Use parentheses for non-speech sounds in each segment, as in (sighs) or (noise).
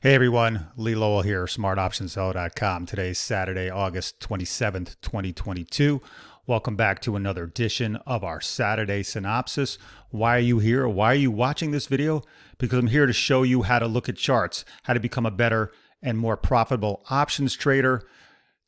Hey everyone, Lee Lowell here, smartoptionseller.com. Today's Saturday, August 27th, 2022. Welcome back to another edition of our Saturday synopsis. Why are you here? Why are you watching this video? Because I'm here to show you how to look at charts, how to become a better and more profitable options trader.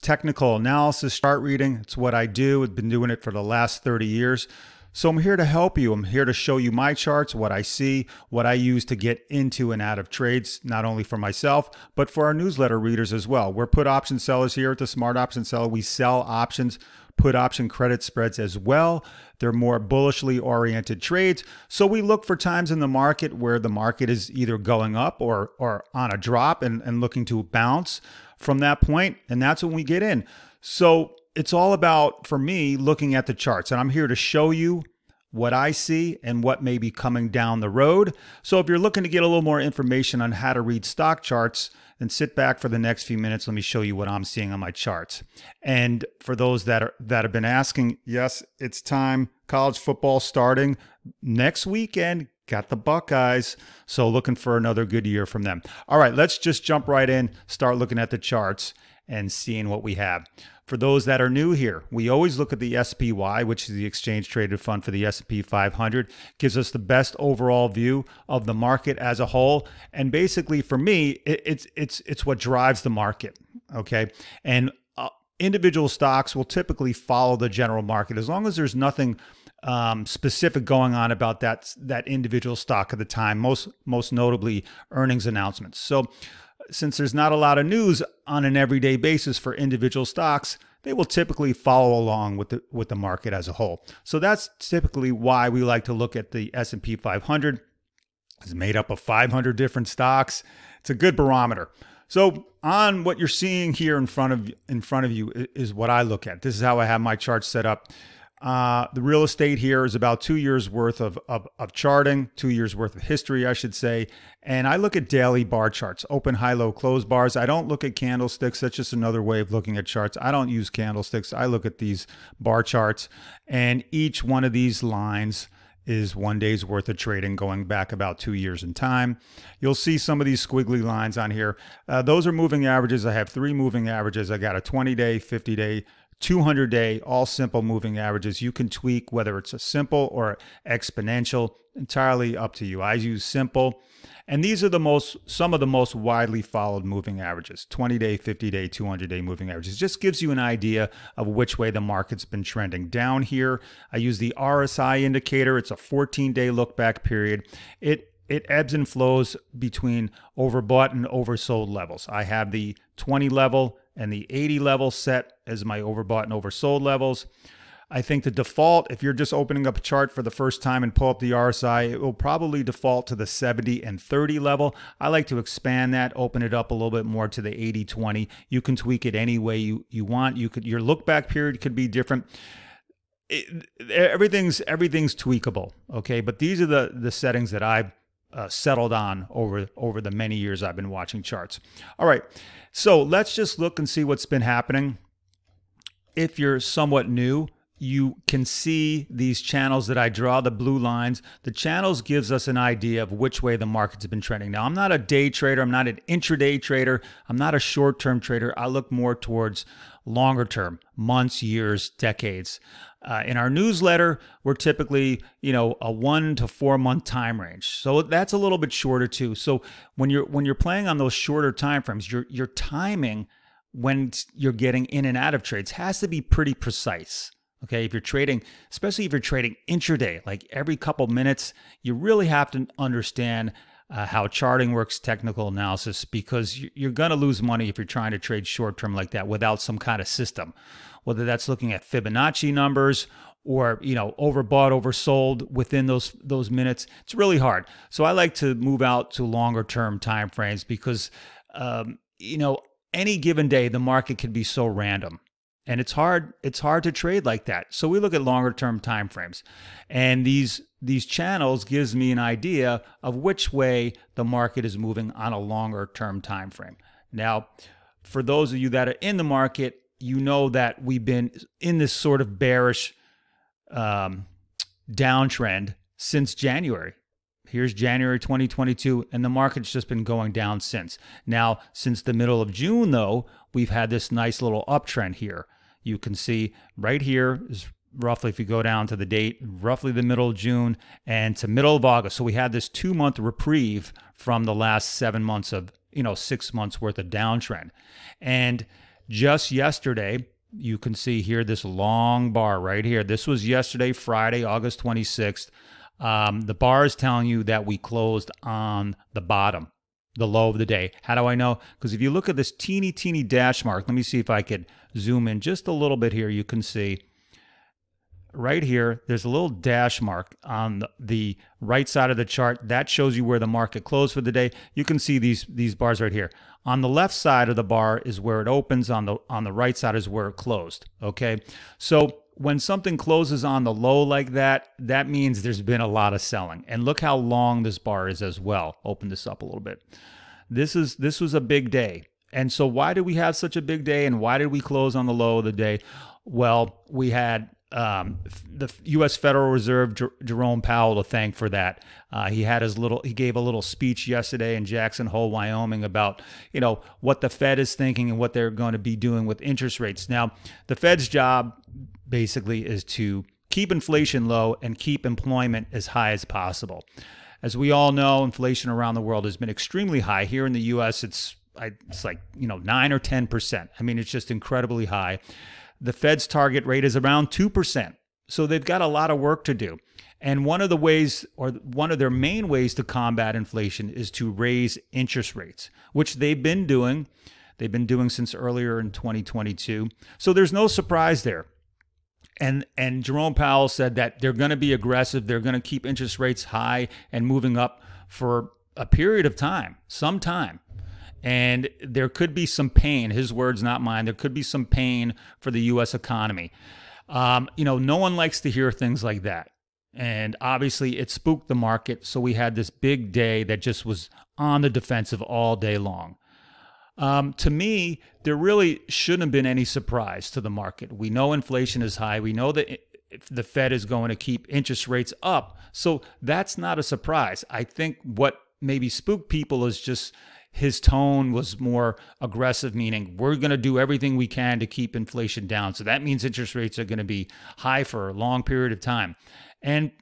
Technical analysis, chart reading, it's what I do. I've been doing it for the last 30 years. So I'm here to help you. I'm here to show you my charts, what I see, what I use to get into and out of trades, not only for myself, but for our newsletter readers as well. We're put option sellers here at the Smart Option Seller. We sell options, put option credit spreads as well. They're more bullishly oriented trades. So we look for times in the market where the market is either going up or, or on a drop and, and looking to bounce from that point, And that's when we get in. So it's all about, for me, looking at the charts. And I'm here to show you what I see and what may be coming down the road. So if you're looking to get a little more information on how to read stock charts, then sit back for the next few minutes. Let me show you what I'm seeing on my charts. And for those that are that have been asking, yes, it's time. College football starting next weekend. Got the Buckeyes. So looking for another good year from them. All right, let's just jump right in, start looking at the charts and seeing what we have. For those that are new here, we always look at the SPY, which is the exchange traded fund for the S&P 500, gives us the best overall view of the market as a whole, and basically for me, it, it's it's it's what drives the market, okay? And uh, individual stocks will typically follow the general market as long as there's nothing um, specific going on about that that individual stock at the time. Most most notably earnings announcements. So since there's not a lot of news on an everyday basis for individual stocks, they will typically follow along with the with the market as a whole. So that's typically why we like to look at the S&P 500. It's made up of 500 different stocks. It's a good barometer. So on what you're seeing here in front of in front of you is what I look at. This is how I have my chart set up. Uh, the real estate here is about two years worth of, of, of, charting, two years worth of history, I should say. And I look at daily bar charts, open, high, low, close bars. I don't look at candlesticks. That's just another way of looking at charts. I don't use candlesticks. I look at these bar charts, and each one of these lines is one day's worth of trading going back about two years in time. You'll see some of these squiggly lines on here. Uh, those are moving averages. I have three moving averages. I got a 20 day, 50 day, 200 day, all simple moving averages. You can tweak whether it's a simple or exponential, entirely up to you. I use simple. And these are the most, some of the most widely followed moving averages 20 day, 50 day, 200 day moving averages. Just gives you an idea of which way the market's been trending. Down here, I use the RSI indicator. It's a 14 day look back period. It it ebbs and flows between overbought and oversold levels. I have the 20 level and the 80 level set as my overbought and oversold levels. I think the default, if you're just opening up a chart for the first time and pull up the RSI, it will probably default to the 70 and 30 level. I like to expand that, open it up a little bit more to the 80 20. You can tweak it any way you, you want. You could your look back period could be different. It, everything's everything's tweakable, okay? But these are the the settings that I've uh, settled on over over the many years I've been watching charts. All right, so let's just look and see what's been happening. If you're somewhat new, you can see these channels that I draw, the blue lines. The channels gives us an idea of which way the market's been trending. Now, I'm not a day trader. I'm not an intraday trader. I'm not a short-term trader. I look more towards longer term, months, years, decades. Uh, in our newsletter, we're typically, you know, a one to four month time range. So that's a little bit shorter too. So when you're when you're playing on those shorter time frames, your your timing when you're getting in and out of trades has to be pretty precise. Okay, if you're trading, especially if you're trading intraday, like every couple minutes, you really have to understand uh, how charting works, technical analysis, because you're going to lose money if you're trying to trade short term like that without some kind of system. Whether that's looking at Fibonacci numbers or you know overbought, oversold within those those minutes, it's really hard. So I like to move out to longer term time frames because um, you know any given day the market can be so random and it's hard it's hard to trade like that so we look at longer term time frames and these these channels gives me an idea of which way the market is moving on a longer term time frame now for those of you that are in the market you know that we've been in this sort of bearish um, downtrend since january Here's January 2022, and the market's just been going down since. Now, since the middle of June, though, we've had this nice little uptrend here. You can see right here is roughly, if you go down to the date, roughly the middle of June and to middle of August. So we had this two month reprieve from the last seven months of, you know, six months worth of downtrend. And just yesterday, you can see here this long bar right here. This was yesterday, Friday, August 26th. Um, the bar is telling you that we closed on the bottom, the low of the day. How do I know? Because if you look at this teeny, teeny dash mark, let me see if I could zoom in just a little bit here. You can see right here, there's a little dash mark on the right side of the chart. That shows you where the market closed for the day. You can see these these bars right here. On the left side of the bar is where it opens. On the on the right side is where it closed. Okay, so when something closes on the low like that, that means there's been a lot of selling. And look how long this bar is as well. Open this up a little bit. This is this was a big day. And so why did we have such a big day and why did we close on the low of the day? Well, we had um, the U.S. Federal Reserve Jer- Jerome Powell to thank for that. Uh, he had his little he gave a little speech yesterday in Jackson Hole, Wyoming, about you know what the Fed is thinking and what they're going to be doing with interest rates. Now, the Fed's job basically is to keep inflation low and keep employment as high as possible. As we all know, inflation around the world has been extremely high. Here in the U.S., it's it's like you know nine or ten percent. I mean, it's just incredibly high. The Fed's target rate is around 2%. So they've got a lot of work to do. And one of the ways, or one of their main ways to combat inflation is to raise interest rates, which they've been doing. They've been doing since earlier in 2022. So there's no surprise there. And, and Jerome Powell said that they're going to be aggressive. They're going to keep interest rates high and moving up for a period of time, some time and there could be some pain. His words, not mine. There could be some pain for the U.S. economy. Um, you know, no one likes to hear things like that. And obviously, it spooked the market. So we had this big day that just was on the defensive all day long. Um, to me, there really shouldn't have been any surprise to the market. We know inflation is high. We know that the Fed is going to keep interest rates up. So that's not a surprise. I think what maybe spooked people is just his tone was more aggressive, meaning we're going to do everything we can to keep inflation down. So that means interest rates are going to be high for a long period of time. And,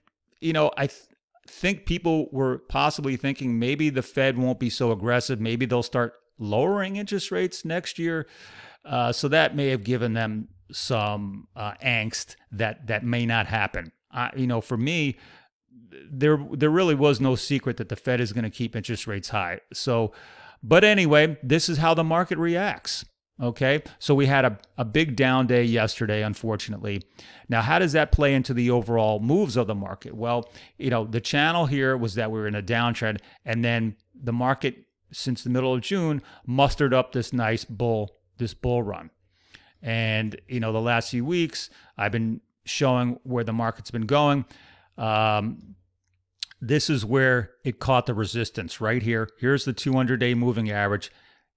you know, I th- think people were possibly thinking maybe the Fed won't be so aggressive. Maybe they'll start lowering interest rates next year. Uh, so that may have given them some uh, angst that that may not happen. You know, for me, there there really was no secret that the Fed is going to keep interest rates high. So but anyway, this is how the market reacts. Okay. So we had a, a big down day yesterday, unfortunately. Now, how does that play into the overall moves of the market? Well, you know, the channel here was that we were in a downtrend, and then the market, since the middle of June, mustered up this nice bull, this bull run. And, you know, the last few weeks, I've been showing where the market's been going. Um, this is where it caught the resistance right here. Here's the 200 day moving average,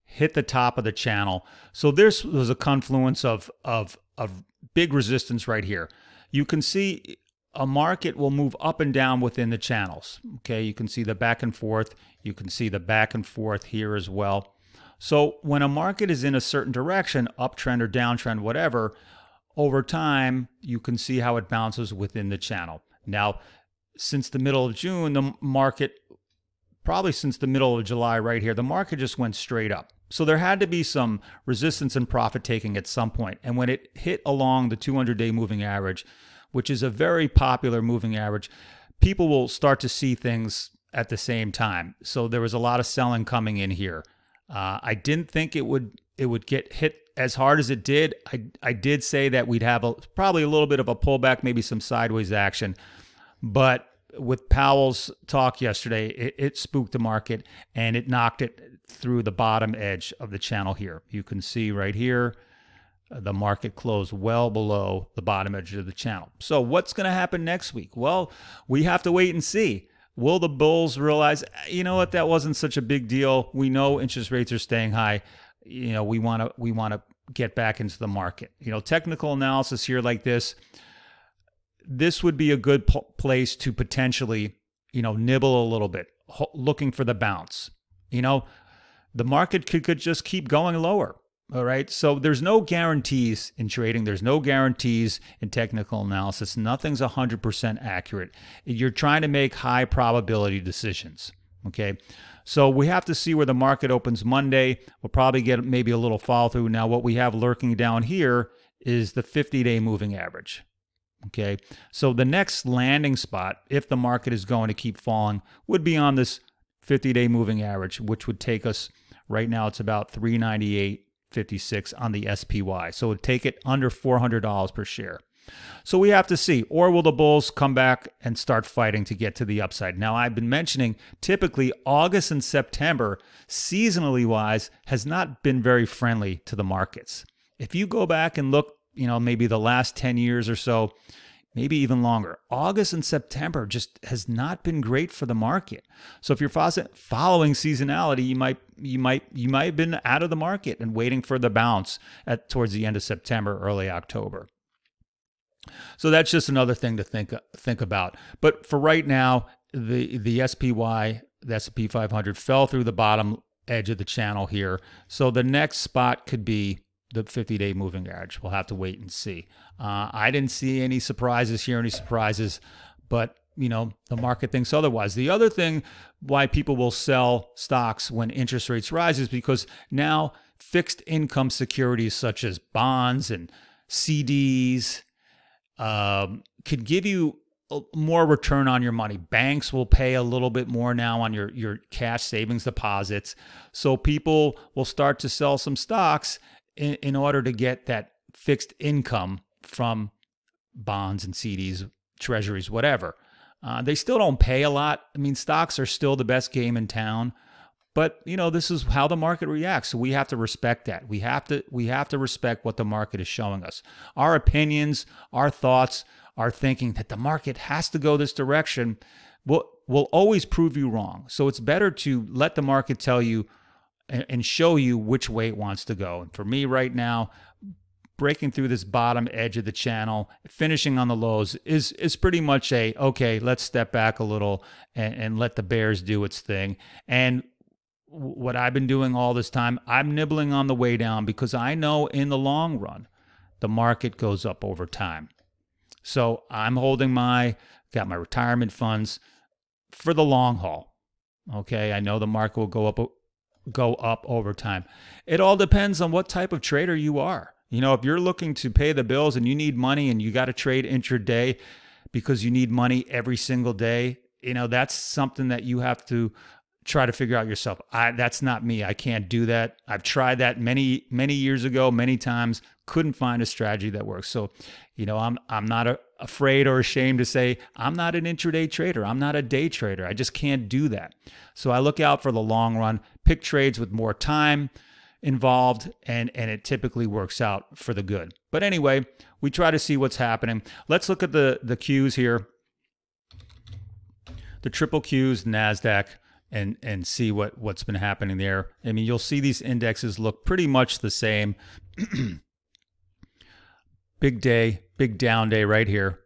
hit the top of the channel. So this was a confluence of, of, of big resistance right here. You can see a market will move up and down within the channels. Okay, you can see the back and forth. You can see the back and forth here as well. So when a market is in a certain direction, uptrend or downtrend, whatever, over time, you can see how it bounces within the channel. Now, since the middle of June, the market, probably since the middle of July, right here, the market just went straight up. So there had to be some resistance and profit taking at some point. And when it hit along the 200 day moving average, which is a very popular moving average, people will start to see things at the same time. So there was a lot of selling coming in here. Uh, I didn't think it would it would get hit as hard as it did. I I did say that we'd have a, probably a little bit of a pullback, maybe some sideways action. But with Powell's talk yesterday, it, it, spooked the market and it knocked it through the bottom edge of the channel here. You can see right here, uh, the market closed well below the bottom edge of the channel. So, what's going to happen next week? Well, we have to wait and see. Will the bulls realize, you know what, that wasn't such a big deal? We know interest rates are staying high. You know, we want to we want to get back into the market. You know, technical analysis here like this this would be a good place to potentially you know, nibble a little bit, looking for the bounce. You know, the market could, could just keep going lower. All right. So there's no guarantees in trading. There's no guarantees in technical analysis. Nothing's 100% accurate. You're trying to make high probability decisions. Okay. So we have to see where the market opens Monday. We'll probably get maybe a little follow through. Now, what we have lurking down here is the 50 day moving average. Okay. So the next landing spot, if the market is going to keep falling, would be on this 50 day moving average, which would take us right now, it's about 398.56 on the SPY. So it would take it under $400 per share. So we have to see. Or will the bulls come back and start fighting to get to the upside? Now, I've been mentioning typically August and September, seasonally wise, has not been very friendly to the markets. If you go back and look, you know, maybe the last 10 years or so, maybe even longer. August and September just has not been great for the market. So if you're following seasonality, you might you might you might have been out of the market and waiting for the bounce at towards the end of September, early October. So that's just another thing to think think about. But for right now, the the SPY, the S&P 500 fell through the bottom edge of the channel here. So the next spot could be the 50 day moving average. We'll have to wait and see. Uh, I didn't see any surprises here, any surprises, but you know the market thinks otherwise. The other thing why people will sell stocks when interest rates rise is because now fixed income securities such as bonds and CDs um, could give you more return on your money. Banks will pay a little bit more now on your, your cash savings deposits. So people will start to sell some stocks in, in order to get that fixed income from bonds and CDs, treasuries, whatever. Uh, they still don't pay a lot. I mean, stocks are still the best game in town, but you know this is how the market reacts. So we have to respect that. We have to we have to respect what the market is showing us. Our opinions, our thoughts, our thinking that the market has to go this direction will will always prove you wrong. So it's better to let the market tell you and, show you which way it wants to go. And for me right now, breaking through this bottom edge of the channel, finishing on the lows is is pretty much a okay, let's step back a little and, and let the bears do its thing. And what I've been doing all this time, I'm nibbling on the way down because I know in the long run, the market goes up over time. So I'm holding my, got my retirement funds for the long haul. Okay, I know the market will go up go up over time. It all depends on what type of trader you are. You know, if you're looking to pay the bills and you need money and you got to trade intraday because you need money every single day, you know, that's something that you have to try to figure out yourself. I that's not me. I can't do that. I've tried that many many years ago, many times, couldn't find a strategy that works. So, you know, I'm I'm not a, afraid or ashamed to say I'm not an intraday trader. I'm not a day trader. I just can't do that. So I look out for the long run pick trades with more time involved and and it typically works out for the good. But anyway, we try to see what's happening. Let's look at the the Qs here. The triple Qs, Nasdaq and and see what what's been happening there. I mean, you'll see these indexes look pretty much the same. (clears throat) big day, big down day right here.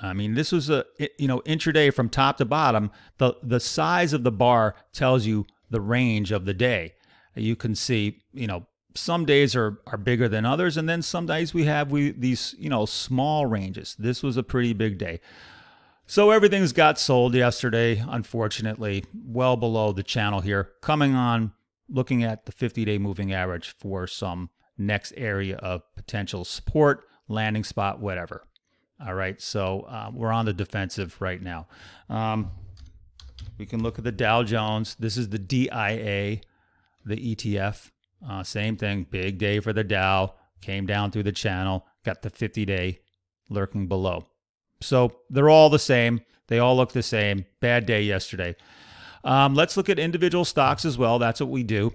I mean, this was a you know intraday from top to bottom. The the size of the bar tells you the range of the day. You can see, you know, some days are, are bigger than others, and then some days we have we these, you know, small ranges. This was a pretty big day. So everything's got sold yesterday, unfortunately, well below the channel here. Coming on, looking at the 50-day moving average for some next area of potential support, landing spot, whatever. All right, so uh, we're on the defensive right now. Um, we can look at the Dow Jones. This is the DIA, the ETF. Uh, same thing, big day for the Dow. Came down through the channel, got the 50 day lurking below. So they're all the same. They all look the same. Bad day yesterday. Um, let's look at individual stocks as well. That's what we do.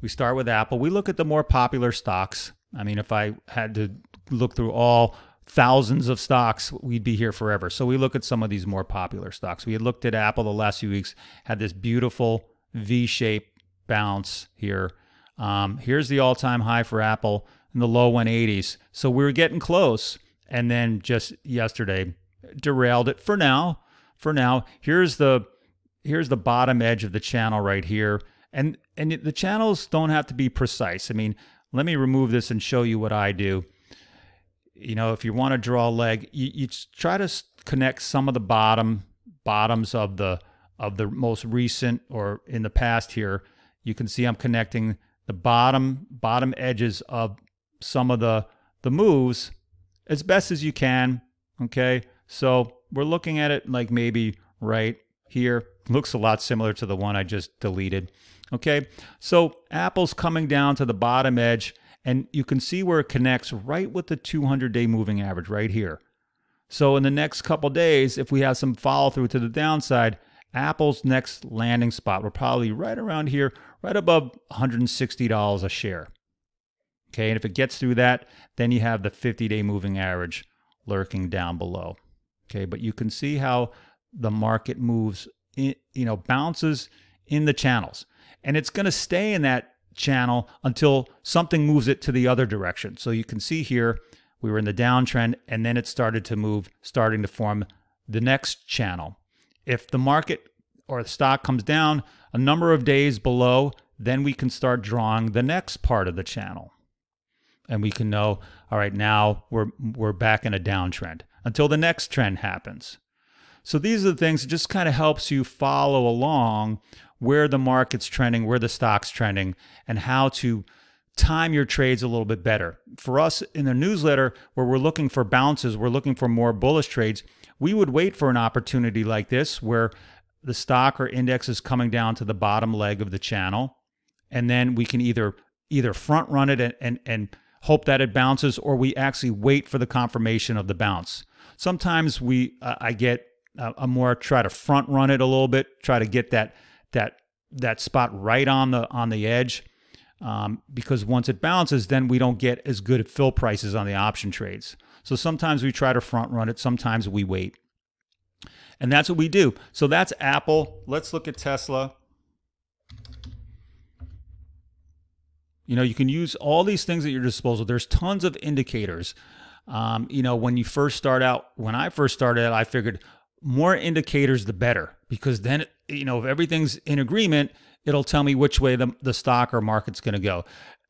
We start with Apple. We look at the more popular stocks. I mean, if I had to look through all thousands of stocks, we'd be here forever. So we look at some of these more popular stocks. We had looked at Apple the last few weeks, had this beautiful V-shaped bounce here. Um, here's the all-time high for Apple in the low 180s. So we were getting close, and then just yesterday derailed it for now. for now. Here's the here's the bottom edge of the channel right here. And and the channels don't have to be precise. I mean, let me remove this and show you what I do. You know, if you want to draw a leg, you, you try to connect some of the bottom bottoms of the of the most recent or in the past here. You can see I'm connecting the bottom bottom edges of some of the the moves as best as you can. Okay, so we're looking at it like maybe right here. Looks a lot similar to the one I just deleted. Okay, so Apple's coming down to the bottom edge, and you can see where it connects right with the 200 day moving average right here. So in the next couple days, if we have some follow through to the downside, Apple's next landing spot will probably right around here, right above $160 a share. Okay, and if it gets through that, then you have the 50 day moving average lurking down below. Okay, but you can see how the market moves, in, you know, bounces in the channels. And it's going to stay in that channel until something moves it to the other direction. So you can see here, we were in the downtrend and then it started to move, starting to form the next channel. If the market or the stock comes down a number of days below, then we can start drawing the next part of the channel. And we can know, all right, now we're, we're back in a downtrend until the next trend happens. So these are the things that just kind of helps you follow along where the market's trending, where the stock's trending, and how to time your trades a little bit better. For us in the newsletter, where we're looking for bounces, we're looking for more bullish trades, we would wait for an opportunity like this where the stock or index is coming down to the bottom leg of the channel. And then we can either either front run it and, and, and hope that it bounces, or we actually wait for the confirmation of the bounce. Sometimes we uh, I get uh, a more try to front run it a little bit, try to get that that that spot right on the on the edge. Um, because once it bounces, then we don't get as good fill prices on the option trades. So sometimes we try to front run it, sometimes we wait. And that's what we do. So that's Apple. Let's look at Tesla. You know, you can use all these things at your disposal. There's tons of indicators. Um, you know, when you first start out, when I first started out, I figured more indicators, the better, because then, you know, if everything's in agreement, it'll tell me which way the, the stock or market's going to go.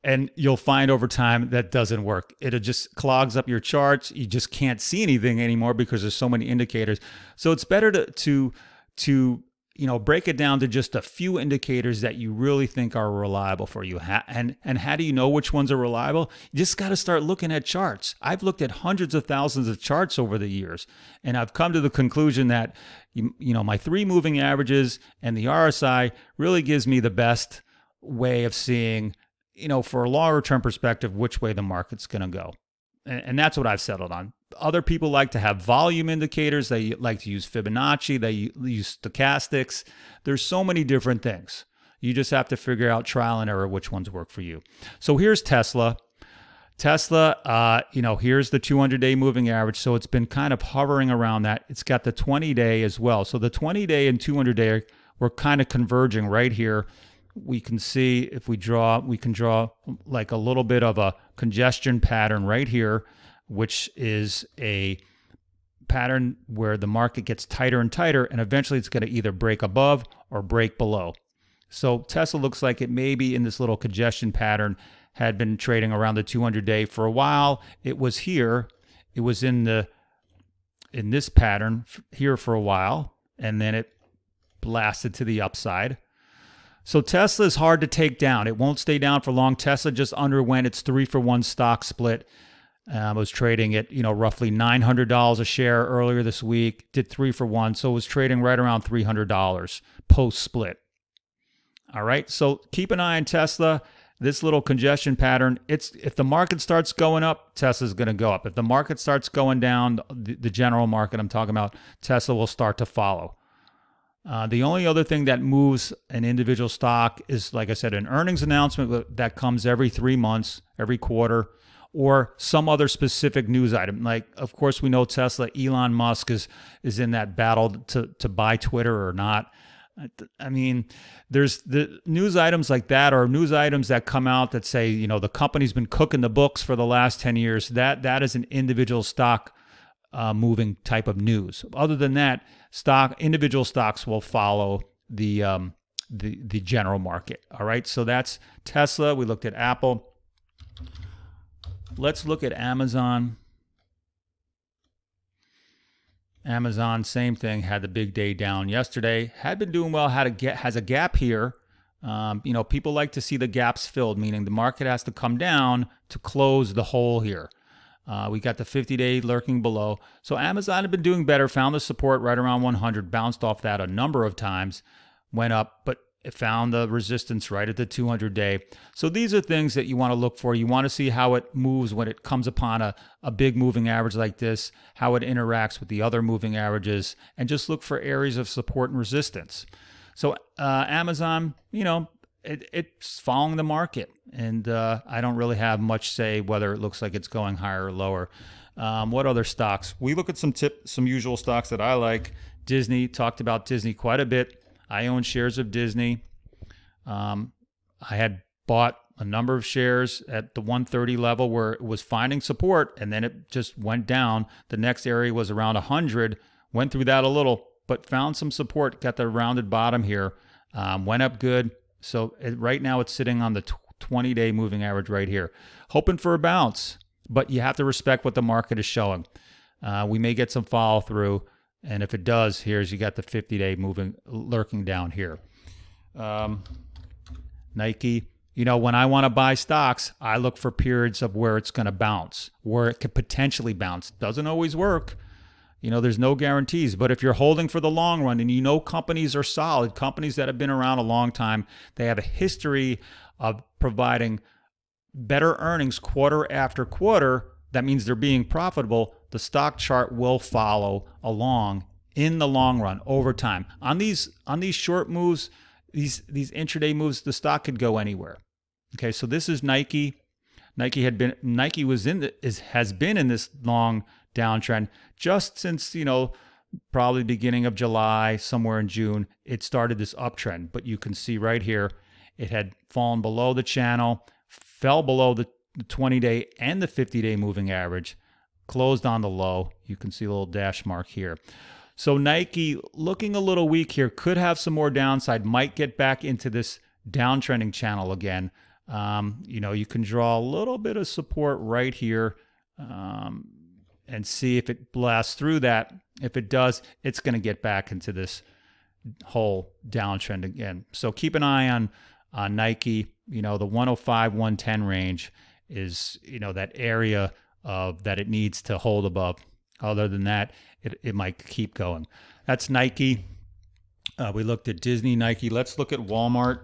And you'll find over time that doesn't work. It just clogs up your charts. You just can't see anything anymore because there's so many indicators. So it's better to to to you know break it down to just a few indicators that you really think are reliable for you. And and how do you know which ones are reliable? You just got to start looking at charts. I've looked at hundreds of thousands of charts over the years and i've come to the conclusion that you, you know my three moving averages and the rsi really gives me the best way of seeing you know for a longer term perspective which way the market's going to go. And, and that's what i've settled on other people like to have volume indicators. They like to use Fibonacci. They use stochastics. There's so many different things. You just have to figure out trial and error which ones work for you. So here's Tesla. Tesla, uh, you know, here's the 200 day moving average. So it's been kind of hovering around that. It's got the 20 day as well. So the 20 day and 200 day were kind of converging right here. We can see if we draw, we can draw like a little bit of a congestion pattern right here which is a pattern where the market gets tighter and tighter, and eventually it's going to either break above or break below. So Tesla looks like it may be in this little congestion pattern, had been trading around the 200 day for a while. It was here, it was in the in this pattern here for a while, and then it blasted to the upside. So Tesla is hard to take down. It won't stay down for long. Tesla just underwent its three for one stock split um, was trading at you know roughly nine hundred dollars a share earlier this week. Did three for one, so it was trading right around three hundred dollars post split. All right, so keep an eye on Tesla. This little congestion pattern. It's if the market starts going up, Tesla's going to go up. If the market starts going down, the, the general market I'm talking about, Tesla will start to follow. Uh, the only other thing that moves an individual stock is, like I said, an earnings announcement that comes every three months, every quarter or some other specific news item. Like, of course, we know Tesla, Elon Musk is is in that battle to to buy Twitter or not. I mean, there's the news items like that, or news items that come out that say, you know, the company's been cooking the books for the last ten years. That that is an individual stock uh, moving type of news. Other than that, stock individual stocks will follow the um, the the general market. All right, so that's Tesla. We looked at Apple. Let's look at Amazon. Amazon, same thing, had the big day down yesterday. Had been doing well, had a get has a gap here. Um, you know, people like to see the gaps filled, meaning the market has to come down to close the hole here. Uh, we got the 50 day lurking below. So Amazon had been doing better, found the support right around 100, bounced off that a number of times, went up, but found the resistance right at the 200 day. So these are things that you want to look for. You want to see how it moves when it comes upon a, a big moving average like this, how it interacts with the other moving averages, and just look for areas of support and resistance. So uh, Amazon, you know, it, it's following the market, and uh, I don't really have much say whether it looks like it's going higher or lower. Um, what other stocks? We look at some tip, some usual stocks that I like. Disney talked about Disney quite a bit I own shares of Disney. Um, I had bought a number of shares at the 130 level where it was finding support and then it just went down. The next area was around 100, went through that a little, but found some support, got the rounded bottom here, um, went up good. So it, right now it's sitting on the 20 day moving average right here, hoping for a bounce, but you have to respect what the market is showing. Uh, we may get some follow through. And if it does, here's you got the 50 day moving lurking down here. Um, Nike, you know, when I want to buy stocks, I look for periods of where it's going to bounce, where it could potentially bounce. Doesn't always work. You know, there's no guarantees, but if you're holding for the long run and you know companies are solid, companies that have been around a long time, they have a history of providing better earnings quarter after quarter, that means they're being profitable the stock chart will follow along in the long run over time. On these on these short moves, these these intraday moves, the stock could go anywhere. Okay, so this is Nike. Nike had been Nike was in the, is has been in this long downtrend just since you know probably beginning of July, somewhere in June, it started this uptrend. But you can see right here, it had fallen below the channel, fell below the 20 day and the 50 day moving average, closed on the low. You can see a little dash mark here. So Nike looking a little weak here, could have some more downside, might get back into this downtrending channel again. Um, you know, you can draw a little bit of support right here um, and see if it blasts through that. If it does, it's going to get back into this whole downtrend again. So keep an eye on on Nike. You know, the 105, 110 range is you know that area uh, that it needs to hold above. Other than that, it, it might keep going. That's Nike. Uh, we looked at Disney, Nike. Let's look at Walmart.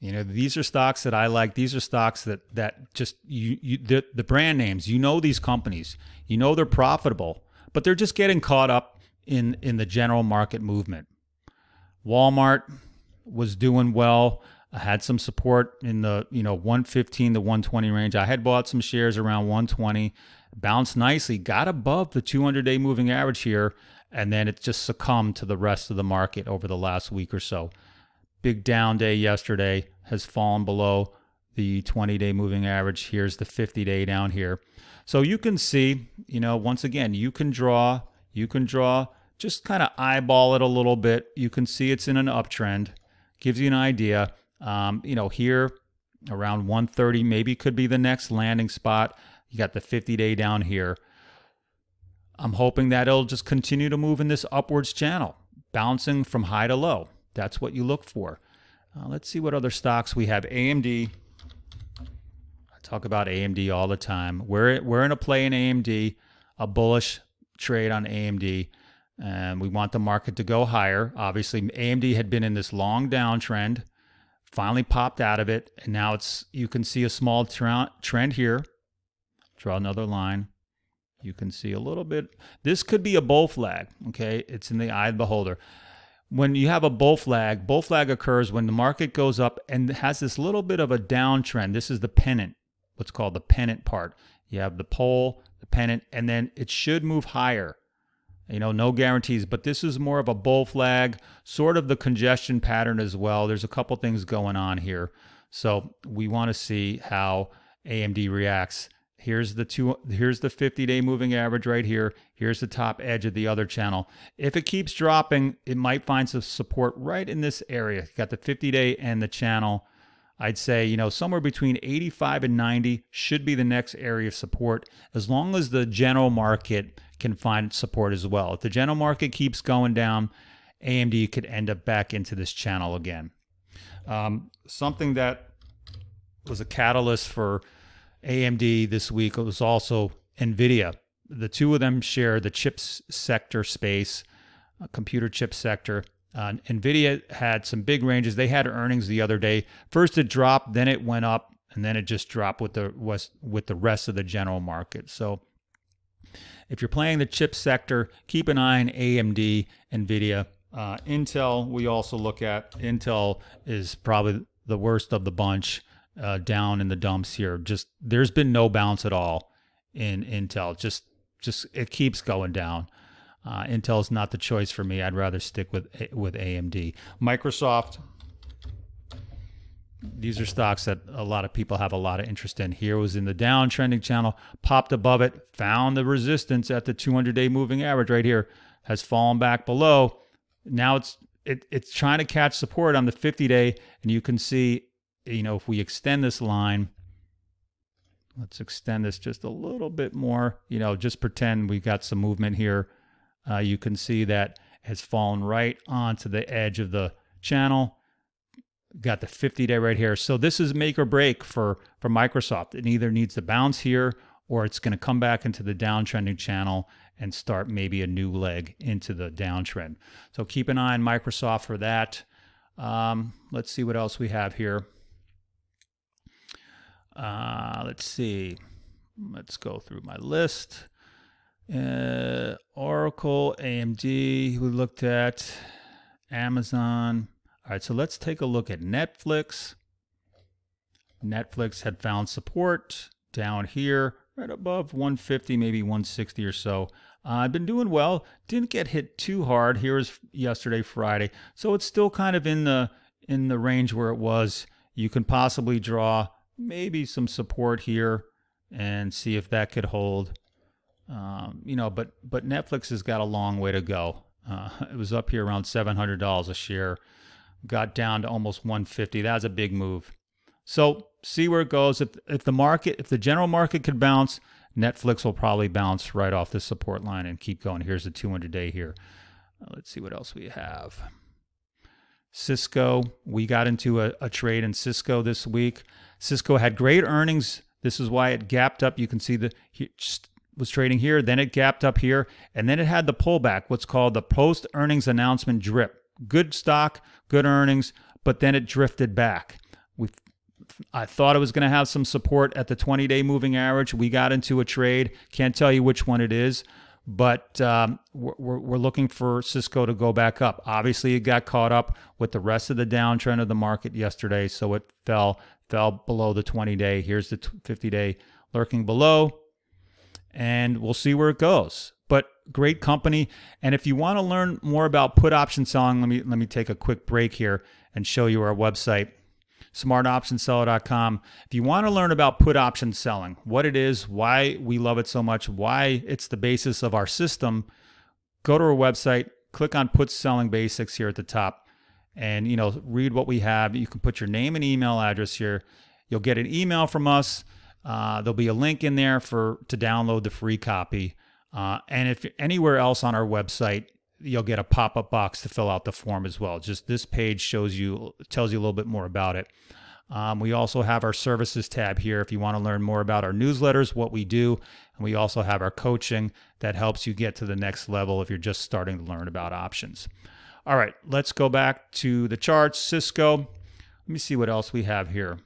You know, these are stocks that I like. These are stocks that that just you, you the, the brand names. You know these companies. You know they're profitable, but they're just getting caught up in in the general market movement. Walmart was doing well. I had some support in the you know 115 to 120 range. I had bought some shares around 120, bounced nicely, got above the 200 day moving average here, and then it just succumbed to the rest of the market over the last week or so. Big down day yesterday has fallen below the 20 day moving average. Here's the 50 day down here. So you can see, you know, once again, you can draw, you can draw, just kind of eyeball it a little bit. You can see it's in an uptrend, gives you an idea um, you know, here around 130 maybe could be the next landing spot. You got the 50 day down here. I'm hoping that it'll just continue to move in this upwards channel, bouncing from high to low. That's what you look for. Uh, let's see what other stocks we have. AMD. I talk about AMD all the time. We're we're in a play in AMD, a bullish trade on AMD, and we want the market to go higher. Obviously, AMD had been in this long downtrend finally popped out of it and now it's you can see a small tra- trend here. Draw another line. You can see a little bit this could be a bull flag okay? It's in the eye of the beholder. When you have a bull flag bull flag occurs when the market goes up and has this little bit of a downtrend this is the pennant what's called the pennant part. You have the pole the pennant and then it should move higher you know, no guarantees, but this is more of a bull flag, sort of the congestion pattern as well. There's a couple things going on here. So we want to see how AMD reacts Here's the two here's the 50-day moving average right here. Here's the top edge of the other channel. If it keeps dropping, it might find some support right in this area. You got the 50-day and the channel. I'd say, you know, somewhere between 85 and 90 should be the next area of support as long as the general market can find support as well. If the general market keeps going down, AMD could end up back into this channel again. Um, something that was a catalyst for AMD this week was also NVIDIA. The two of them share the chips sector space, uh, computer chip sector. Uh, NVIDIA had some big ranges. They had earnings the other day. First it dropped, then it went up, and then it just dropped with the with the rest of the general market. So if you're playing the chip sector, keep an eye on AMD, NVIDIA. Uh, Intel, we also look at. Intel is probably the worst of the bunch uh, down in the dumps here. Just there's been no bounce at all in Intel. Just just it keeps going down. Uh, Intel is not the choice for me. I'd rather stick with with AMD. Microsoft. These are stocks that a lot of people have a lot of interest in. Here was in the downtrending channel, popped above it, found the resistance at the 200-day moving average right here, has fallen back below. Now it's it, it's trying to catch support on the 50-day, and you can see you know, if we extend this line, let's extend this just a little bit more, you know, just pretend we've got some movement here. Uh, you can see that has fallen right onto the edge of the channel. Got the 50 day right here. So this is make or break for, for Microsoft. It either needs to bounce here or it's going to come back into the downtrending channel and start maybe a new leg into the downtrend. So keep an eye on Microsoft for that. Um, let's see what else we have here. Uh, let's see. Let's go through my list. Uh, Oracle, AMD, we looked at Amazon. All right, so let's take a look at Netflix. Netflix had found support down here, right above 150, maybe 160 or so. Uh, I've been doing well. Didn't get hit too hard. Here was yesterday, Friday, so it's still kind of in the in the range where it was. You can possibly draw maybe some support here and see if that could hold. Um, you know, but but Netflix has got a long way to go. Uh, (laughs) it was up here around seven hundred dollars a share, got down to almost one fifty. That's a big move. So see where it goes. If if the market, if the general market could bounce, Netflix will probably bounce right off the support line and keep going. Here's the 200 day here. Uh, let's see what else we have. Cisco, we got into a, a trade in Cisco this week. Cisco had great earnings. This is why it gapped up. You can see the was trading here, then it gapped up here, and then it had the pullback, what's called the post earnings announcement drift. Good stock, good earnings, but then it drifted back. We I thought it was going to have some support at the 20 day moving average. We got into a trade. Can't tell you which one it is, but um, we're, we're looking for Cisco to go back up. Obviously, it got caught up with the rest of the downtrend of the market yesterday, so it fell fell below the 20 day. Here's the 50 day lurking below, and we'll see where it goes. But great company. And if you want to learn more about put option selling, let me let me take a quick break here and show you our website, smartoptionseller.com. If you want to learn about put option selling, what it is, why we love it so much, why it's the basis of our system, go to our website, click on put selling basics here at the top and you know read what we have you can put your name and email address here you'll get an email from us uh, there'll be a link in there for to download the free copy uh, and if anywhere else on our website you'll get a pop-up box to fill out the form as well just this page shows you tells you a little bit more about it um, we also have our services tab here if you want to learn more about our newsletters what we do and we also have our coaching that helps you get to the next level if you're just starting to learn about options all right, let's go back to the charts. Cisco. Let me see what else we have here.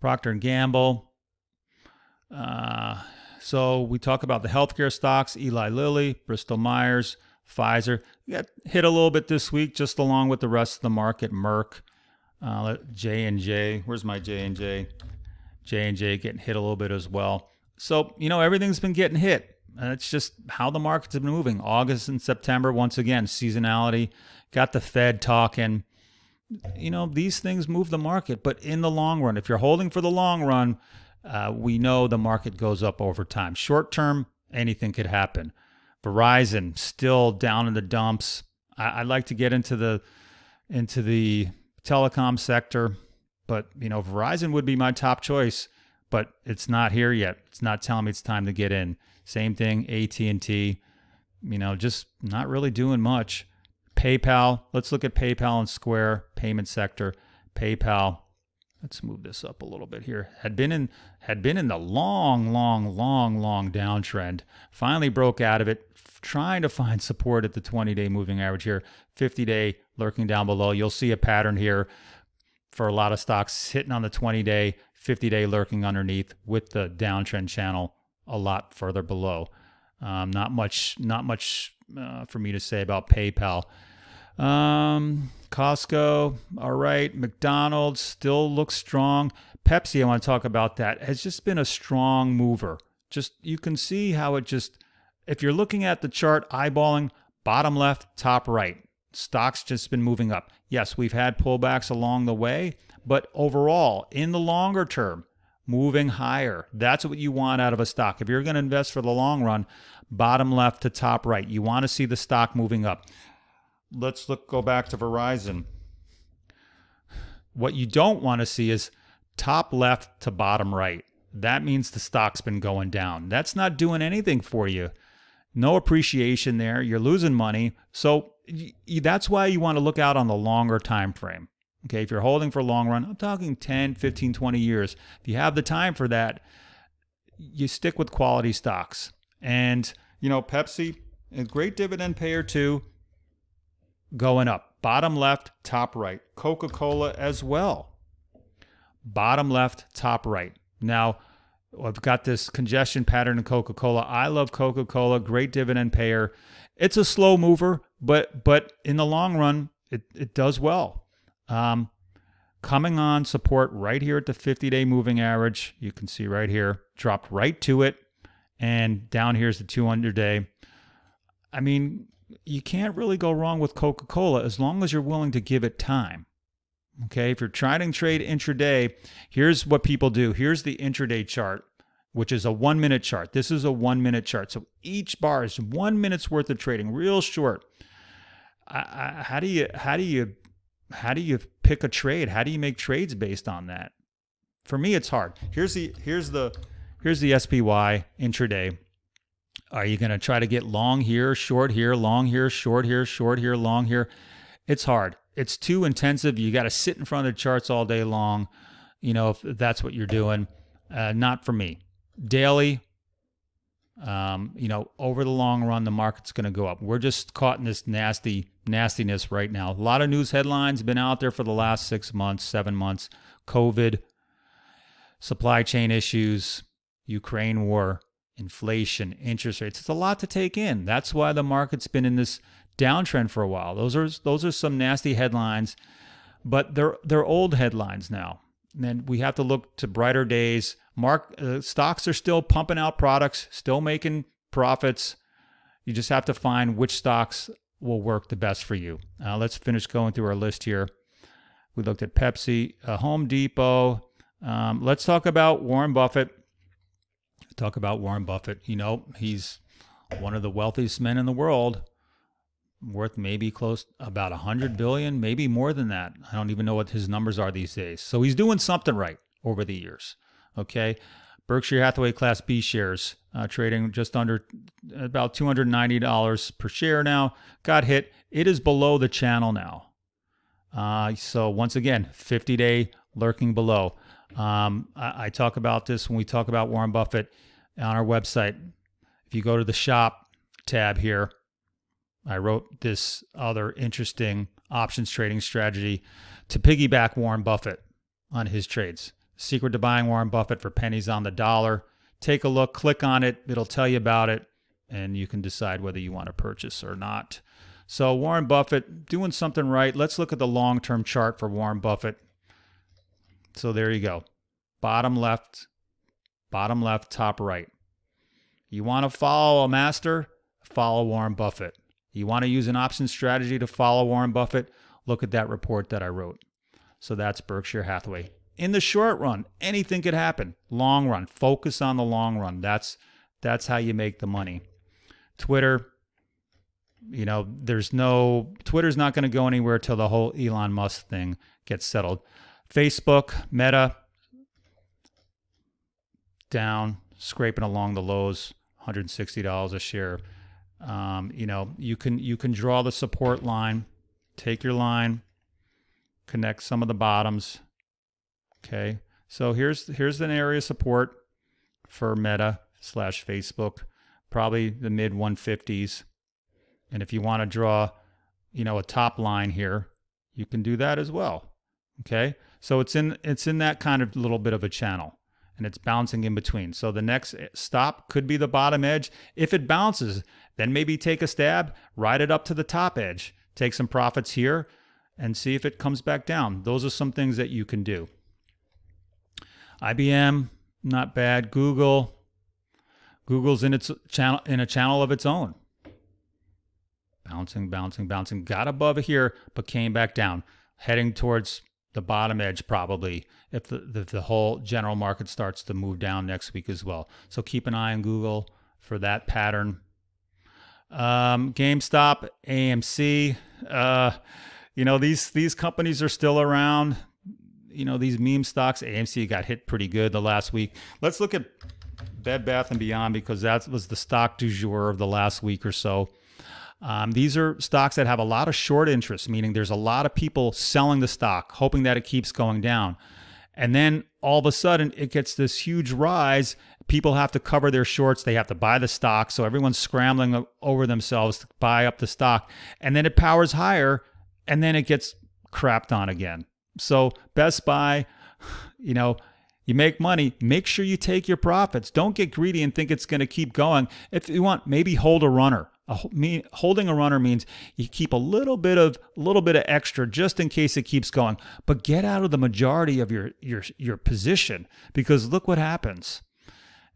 Procter and Gamble. Uh, so we talk about the healthcare stocks: Eli Lilly, Bristol Myers, Pfizer. We got hit a little bit this week, just along with the rest of the market. Merck, uh, J and J. Where's my J and J? J and J getting hit a little bit as well. So you know everything's been getting hit. It's just how the markets have been moving. August and September, once again, seasonality. Got the Fed talking. You know, these things move the market. But in the long run, if you're holding for the long run, uh, we know the market goes up over time. Short term, anything could happen. Verizon still down in the dumps. I, would like to get into the into the telecom sector, but you know Verizon would be my top choice, but it's not here yet. It's not telling me it's time to get in. Same thing, AT and T. You know, just not really doing much. PayPal. Let's look at PayPal and Square payment sector. PayPal let's move this up a little bit here. Had been in had been in the long long long long downtrend. Finally broke out of it trying to find support at the 20 day moving average here. 50 day lurking down below. You'll see a pattern here for a lot of stocks hitting on the 20 day 50 day lurking underneath with the downtrend channel a lot further below. Um, not much not much uh, for me to say about paypal. Um, Costco, all right. McDonald's still looks strong. Pepsi, I want to talk about that, has just been a strong mover. Just you can see how it just, if you're looking at the chart, eyeballing bottom left, top right, stocks just been moving up. Yes, we've had pullbacks along the way, but overall, in the longer term, moving higher. That's what you want out of a stock. If you're going to invest for the long run, bottom left to top right, you want to see the stock moving up let's look go back to Verizon. What you don't want to see is top left to bottom right. That means the stock's been going down. That's not doing anything for you. No appreciation there. You're losing money. So that's why you want to look out on the longer time frame. Okay, if you're holding for long run, I'm talking 10, 15, 20 years. If you have the time for that, you stick with quality stocks. And, you know, Pepsi, a great dividend payer too going up. Bottom left, top right. Coca Cola as well. Bottom left, top right. Now, I've got this congestion pattern in Coca Cola. I love Coca Cola, great dividend payer. It's a slow mover, but but in the long run, it, it does well. Um, coming on support right here at the 50 day moving average. You can see right here, dropped right to it. And down here's the 200 day. I mean, you can't really go wrong with Coca Cola as long as you're willing to give it time. Okay, if you're trying to trade intraday, here's what people do. Here's the intraday chart, which is a one minute chart. This is a one minute chart. So each bar is one minute's worth of trading, real short. I, I, how do you how do you how do you pick a trade? How do you make trades based on that? For me, it's hard. Here's the here's the here's the SPY intraday. Are you going to try to get long here, short here, long here, short here, short here, long here? It's hard. It's too intensive. You got to sit in front of the charts all day long. You know, if that's what you're doing, uh, not for me. Daily, um, you know, over the long run, the market's going to go up. We're just caught in this nasty nastiness right now. A lot of news headlines been out there for the last six months, seven months. COVID, supply chain issues, Ukraine war inflation, interest rates. It's a lot to take in. That's why the market's been in this downtrend for a while. Those are those are some nasty headlines, but they're they're old headlines now. And we have to look to brighter days. Mark uh, stocks are still pumping out products, still making profits. You just have to find which stocks will work the best for you. Uh, let's finish going through our list here. We looked at Pepsi, uh, Home Depot. Um, let's talk about Warren Buffett talk about Warren Buffett. You know, he's one of the wealthiest men in the world, worth maybe close about a hundred billion, maybe more than that. I don't even know what his numbers are these days. So he's doing something right over the years. Okay. Berkshire Hathaway Class B shares uh, trading just under about $290 per share now. Got hit. It is below the channel now. Uh, so once again, 50 day lurking below. Um, I, I, talk about this when we talk about Warren Buffett on our website. If you go to the shop tab here, I wrote this other interesting options trading strategy to piggyback Warren Buffett on his trades. Secret to buying Warren Buffett for pennies on the dollar. Take a look, click on it, it'll tell you about it, and you can decide whether you want to purchase or not. So, Warren Buffett doing something right. Let's look at the long term chart for Warren Buffett. So there you go. Bottom left, bottom left, top right. You want to follow a master? Follow Warren Buffett. You want to use an option strategy to follow Warren Buffett? Look at that report that I wrote. So that's Berkshire Hathaway. in the short run, anything could happen. Long run, focus on the long run. That's that's how you make the money. Twitter, you know, there's no Twitter's not going to go anywhere till the whole Elon Musk thing gets settled. Facebook, Meta, down, scraping along the lows, $160 a share. Um, you know, you can you can draw the support line, take your line, connect some of the bottoms. Okay, so here's here's an area of support for Meta slash Facebook, probably the mid 150s. And if you want to draw, you know, a top line here, you can do that as well. Okay, so it's in it's in that kind of little bit of a channel and it's bouncing in between. So the next eh, stop could be the bottom edge. If it bounces, then maybe take a stab, ride it up to the top edge, take some profits here, and see if it comes back down. Those are some things that you can do. IBM, not bad. Google, Google's in its channel in a channel of its own. Bouncing, bouncing, bouncing. Got above here, but came back down, heading towards the bottom edge probably if the, the, whole general market starts to move down next week as well. So keep an eye on Google for that pattern. Um, GameStop, AMC, uh, you know these these companies are still around. You know these meme stocks. AMC got hit pretty good the last week. Let's look at Bed Bath and Beyond because that was the stock du jour of the last week or so. Um, these are stocks that have a lot of short interest, meaning there's a lot of people selling the stock, hoping that it keeps going down. And then all of a sudden, it gets this huge rise. People have to cover their shorts. They have to buy the stock. So everyone's scrambling over themselves to buy up the stock. And then it powers higher and then it gets crapped on again. So Best Buy, (sighs) you know, you make money, make sure you take your profits. Don't get greedy and think it's going to keep going. If you want, maybe hold a runner. Holding a runner means you keep a little bit of a little bit of extra just in case it keeps going, but get out of the majority of your your your position because look what happens.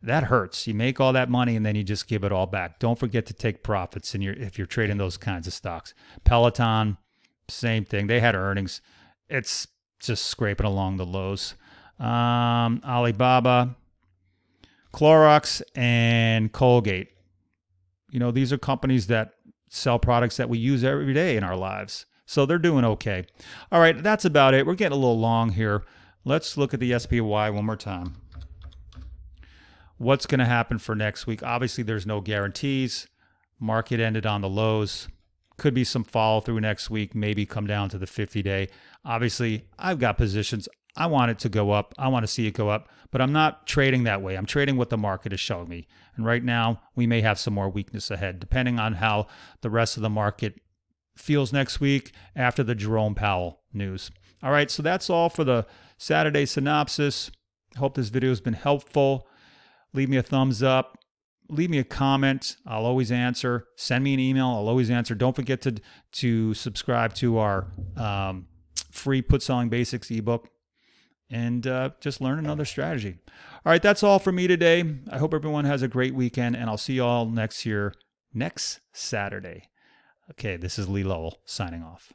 That hurts. You make all that money and then you just give it all back. Don't forget to take profits in your if you're trading those kinds of stocks. Peloton, same thing. They had earnings. It's just scraping along the lows. Um, Alibaba, Clorox, and Colgate you know, these are companies that sell products that we use every day in our lives. So they're doing okay. All right, that's about it. We're getting a little long here. Let's look at the SPY one more time. What's going to happen for next week? Obviously, there's no guarantees. Market ended on the lows. Could be some follow through next week, maybe come down to the 50 day. Obviously, I've got positions. I want it to go up. I want to see it go up, but I'm not trading that way. I'm trading what the market is showing me. And right now, we may have some more weakness ahead, depending on how the rest of the market feels next week after the Jerome Powell news. All right, so that's all for the Saturday synopsis. Hope this video has been helpful. Leave me a thumbs up. Leave me a comment. I'll always answer. Send me an email. I'll always answer. Don't forget to to subscribe to our um, free Put Selling Basics ebook and uh, just learn another strategy. All right, that's all for me today. I hope everyone has a great weekend, and I'll see you all next year, next Saturday. Okay, this is Lee Lowell signing off.